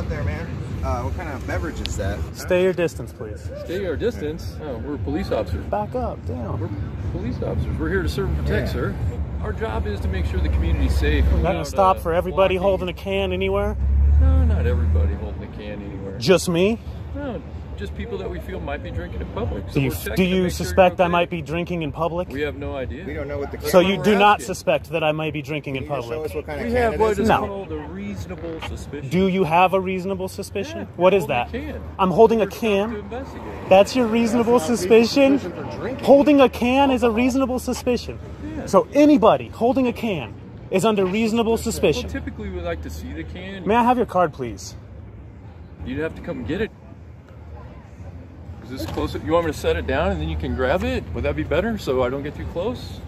out there, man? Uh, what kind of beverage is that? Stay your distance, please. Stay your distance. Oh, we're police officers. Back up, down. We're police officers. We're here to serve and protect, Yeah. sir. Our job is to make sure the community's safe. Not without, gonna stop uh, for everybody blocking- holding a can anywhere. No, not everybody holding a can anywhere. Just me. No, just people that we feel might be drinking in public. So Do you do you make sure suspect I might be drinking in public? We have no idea. We don't know what the. So you do not asking. suspect that I might be drinking in Can you just show public. us what kind of We have it what is? is No. called a reasonable suspicion. Do you have a reasonable suspicision? Yeah, what is that? can. I'm holding a We're trying can. That's your reasonable That's suspicion? suspicion. Holding a can is a reasonable suspicion. Yeah. So anybody holding a can is under reasonable Well, suspicion. typically we like to see the can. May I have your card, please? You'd have to come get it. Is this close? You want me to set it down and then you can grab it? Would that be better so I don't get too close?